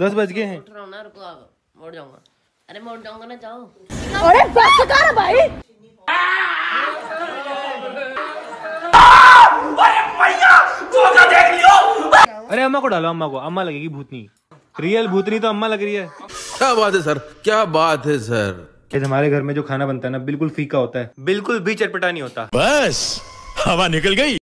दस बज गए हैं। ना मोड़ जाऊँगा। अरे मोड़ जाऊँगा ना जाओ। अरे बस कर भाई। अरे अम्मा को डालो अम्मा को। अम्मा लगेगी भूतनी। रियल भूतनी तो अम्मा लग रही है। क्या बात है सर? क्या बात है सर? कि हमारे घर में जो खाना बनता है ना बिल्कुल फीका होता है। बिल्कुल भी चटपटा नहीं होता। बस हवा निकल गई।